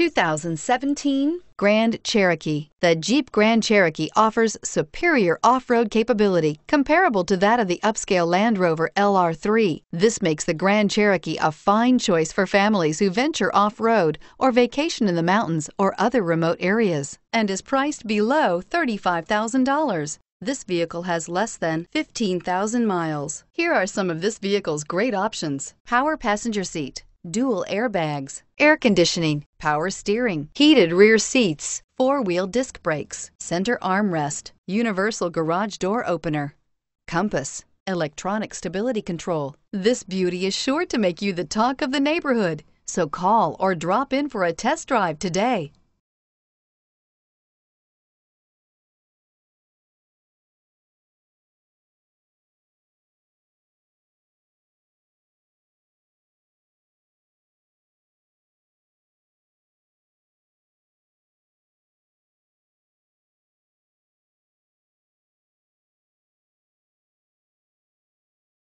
2017 Grand Cherokee. The Jeep Grand Cherokee offers superior off-road capability comparable to that of the upscale Land Rover LR3. This makes the Grand Cherokee a fine choice for families who venture off-road or vacation in the mountains or other remote areas and is priced below $35,000. This vehicle has less than 15,000 miles. Here are some of this vehicle's great options. Power passenger seat, dual airbags, air conditioning, power steering, heated rear seats, four-wheel disc brakes, center armrest, universal garage door opener, compass, electronic stability control. This beauty is sure to make you the talk of the neighborhood. So call or drop in for a test drive today.